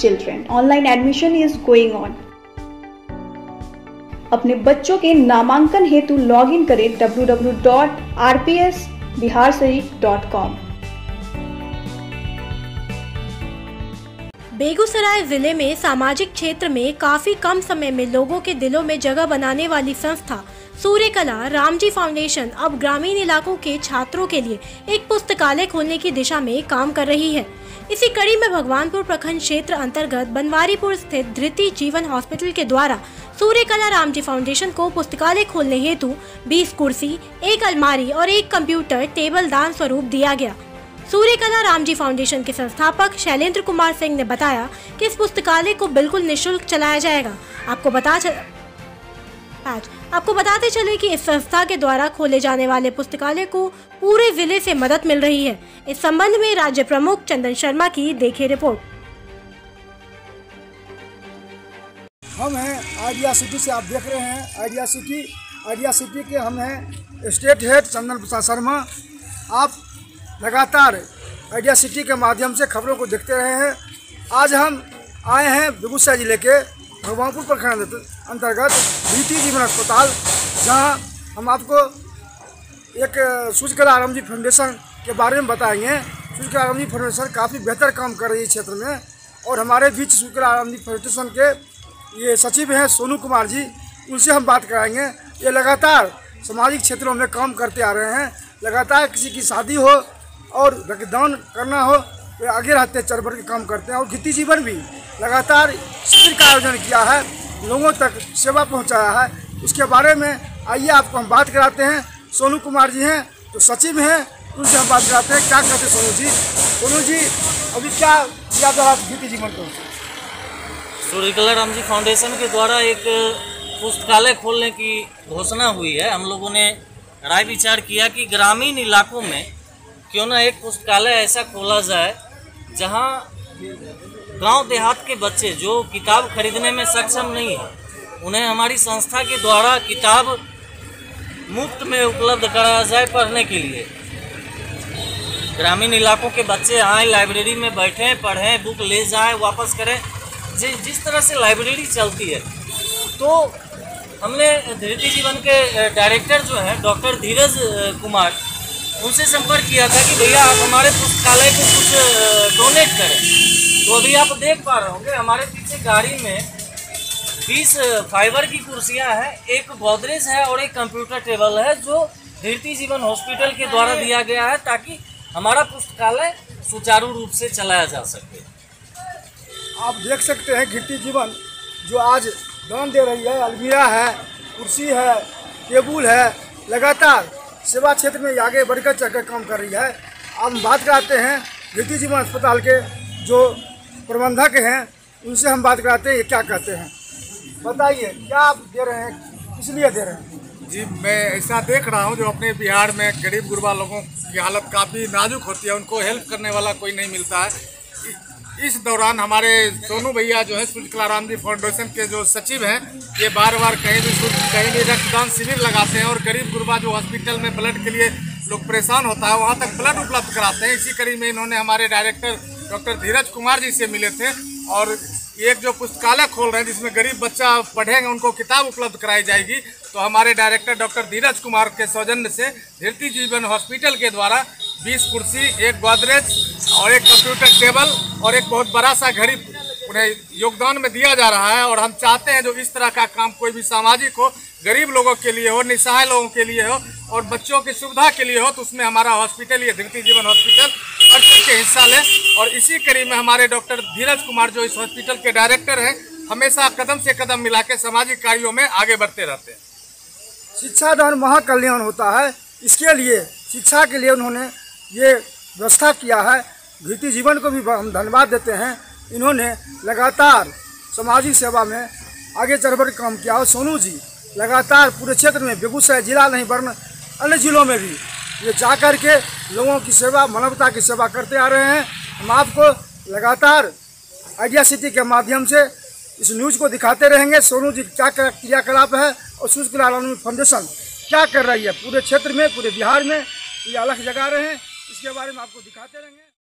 Children online admission is going on अपने बच्चों के नामांकन हेतु लॉग इन करें W W dot R P S Bihar Sharif dot com Begusarai ज़िले में सामाजिक क्षेत्र में काफ़ी कम समय में लोगों के दिलों में जगह बनाने वाली संस्था सूर्य कला रामजी फाउंडेशन अब ग्रामीण इलाकों के छात्रों के लिए एक पुस्तकालय खोलने की दिशा में काम कर रही है। इसी कड़ी में भगवानपुर प्रखंड क्षेत्र अंतर्गत बनवारीपुर स्थित धृति जीवन हॉस्पिटल के द्वारा सूर्य कला रामजी फाउंडेशन को पुस्तकालय खोलने हेतु 20 कुर्सी, एक अलमारी और एक कंप्यूटर टेबल दान स्वरूप दिया गया। सूर्य कला रामजी फाउंडेशन के संस्थापक शैलेंद्र कुमार सिंह ने बताया कि इस पुस्तकालय को बिल्कुल निशुल्क चलाया जाएगा। आपको बता आज, आपको बताते चले कि इस संस्था के द्वारा खोले जाने वाले पुस्तकालय को पूरे ज़िले से मदद मिल रही है। इस संबंध में राज्य प्रमुख चंदन शर्मा की देखे रिपोर्ट। हम हैं आइडिया सिटी से आप देख रहे हैं। आइडिया सिटी आइडिया सिटी के हम हैं स्टेट हेड चंदन प्रसाद शर्मा। आप लगातार आइडिया सिटी के माध्यम से खबरों को देखते रहे हैं। आज हम आए हैं बेगूसराय ज़िले के भगवानपुर प्रखंड अंतर्गत बीटी जीवन अस्पताल, जहाँ हम आपको एक सूर्यकला आराम जी फाउंडेशन के बारे में बताएँगे। सूर्यकला आराम जी फाउंडेशन काफ़ी बेहतर काम कर रही है क्षेत्र में, और हमारे बीच सूर्यकला आराम जी फाउंडेशन के ये सचिव हैं सोनू कुमार जी, उनसे हम बात कराएँगे। ये लगातार सामाजिक क्षेत्रों में काम करते आ रहे हैं, लगातार किसी की शादी हो और रक्तदान करना हो, वे आगे रहते हैं चरबर के काम करते हैं। और गीति जीवन भी लगातार शिविर का आयोजन किया है, लोगों तक सेवा पहुँचाया है। उसके बारे में आइए, आपको हम बात कराते हैं। सोनू कुमार जी हैं, जो सचिव हैं, उनसे हम बात कराते हैं। क्या कहते सोनू जी? सोनू जी, अभी क्या किया जा रहा खेती जीवन को? सूर्यकला राम जी फाउंडेशन के द्वारा एक पुस्तकालय खोलने की घोषणा हुई है। हम लोगों ने राय विचार किया कि ग्रामीण इलाकों में क्यों ना एक पुस्तकालय ऐसा खोला जाए जहाँ गाँव देहात के बच्चे जो किताब खरीदने में सक्षम नहीं है उन्हें हमारी संस्था के द्वारा किताब मुफ़्त में उपलब्ध कराया जाए पढ़ने के लिए। ग्रामीण इलाकों के बच्चे आए लाइब्रेरी में बैठें पढ़ें बुक ले जाएँ वापस करें। जि, जिस तरह से लाइब्रेरी चलती है तो हमने धृति जीवन के डायरेक्टर जो हैं डॉक्टर धीरज कुमार उनसे संपर्क किया था कि भैया आप हमारे पुस्तकालय को कुछ डोनेट करें। तो अभी आप देख पा रहे होंगे हमारे पीछे गाड़ी में बीस फाइबर की कुर्सियाँ हैं एक गोदरेज है और एक कंप्यूटर टेबल है जो धीरती जीवन हॉस्पिटल के द्वारा दिया गया है ताकि हमारा पुस्तकालय सुचारू रूप से चलाया जा सके। आप देख सकते हैं घिरती जीवन जो आज दान दे रही है अलमीरा है कुर्सी है टेबुल है लगातार सेवा क्षेत्र में आगे बढ़कर चलकर काम कर रही है। अब हम बात कराते हैं रीति जीवन अस्पताल के जो प्रबंधक हैं, उनसे हम बात कराते हैं, ये क्या कहते हैं। बताइए, क्या आप दे रहे हैं? किस लिए दे रहे हैं? जी, मैं ऐसा देख रहा हूँ जो अपने बिहार में गरीब गुरबा लोगों की हालत काफ़ी नाजुक होती है। उनको हेल्प करने वाला कोई नहीं मिलता है। इस दौरान हमारे सोनू भैया जो है सूर्य कलाराम जी फाउंडेशन के जो सचिव हैं, ये बार बार कहीं भी कहीं भी रक्तदान शिविर लगाते हैं और गरीब गुरबा जो हॉस्पिटल में ब्लड के लिए लोग परेशान होता है, वहाँ तक ब्लड उपलब्ध कराते हैं। इसी कड़ी में इन्होंने हमारे डायरेक्टर डॉक्टर धीरज कुमार जी से मिले थे और एक जो पुस्तकालय खोल रहे हैं, जिसमें गरीब बच्चा पढ़ेंगे, उनको किताब उपलब्ध कराई जाएगी तो हमारे डायरेक्टर डॉक्टर धीरज कुमार के सौजन्य से धीरती जीवन हॉस्पिटल के द्वारा 20 कुर्सी, एक गोदरेज और एक कंप्यूटर टेबल और एक बहुत बड़ा सा घड़ी उन्हें योगदान में दिया जा रहा है और हम चाहते हैं जो इस तरह का काम कोई भी सामाजिक हो, गरीब लोगों के लिए हो निसहाय लोगों के लिए हो और बच्चों की सुविधा के लिए हो तो उसमें हमारा हॉस्पिटल ये धरती जीवन हॉस्पिटल बढ़ चढ़ के हिस्सा ले। और इसी कड़ी में हमारे डॉक्टर धीरज कुमार जो इस हॉस्पिटल के डायरेक्टर हैं, हमेशा कदम से कदम मिला के सामाजिक कार्यों में आगे बढ़ते रहते हैं। शिक्षा दान महाकल्याण होता है। इसके लिए, शिक्षा के लिए उन्होंने ये व्यवस्था किया है। घृति जीवन को भी हम धन्यवाद देते हैं। इन्होंने लगातार सामाजिक सेवा में आगे चढ़ बढ़ काम किया। और सोनू जी लगातार पूरे क्षेत्र में बेगूसराय जिला नहीं वर्ण अन्य जिलों में भी ये जा कर के लोगों की सेवा, मानवता की सेवा करते आ रहे हैं। हम आपको लगातार आइडिया सिटी के माध्यम से इस न्यूज़ को दिखाते रहेंगे। सोनू जी क्या क्रियाकलाप है और सूर्य कला फाउंडेशन क्या कर रही है? पूरे क्षेत्र में, पूरे बिहार में ये अलग जगा रहे हैं। इसके बारे में आपको दिखाते रहेंगे।